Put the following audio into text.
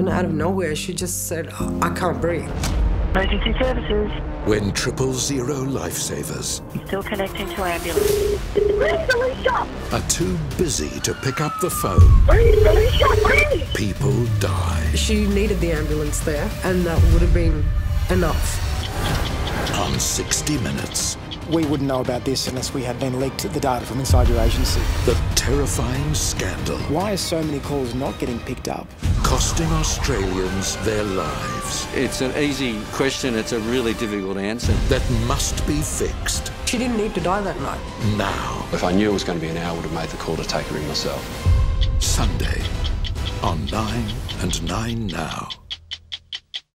And out of nowhere, she just said, oh, I can't breathe. Emergency services. When triple zero lifesavers Still connecting to ambulance. Are too busy to pick up the phone, Please, Alicia, please! people die. She needed the ambulance there, and that would have been enough. On 60 Minutes, We wouldn't know about this unless we had been leaked the data from inside your agency. the terrifying scandal Why are so many calls not getting picked up? Costing Australians their lives It's an easy question, it's a really difficult answer. that must be fixed She didn't need to die that night. now. If I knew it was going to be an hour, I would have made the call to take her in myself. Sunday on 9 and 9 now.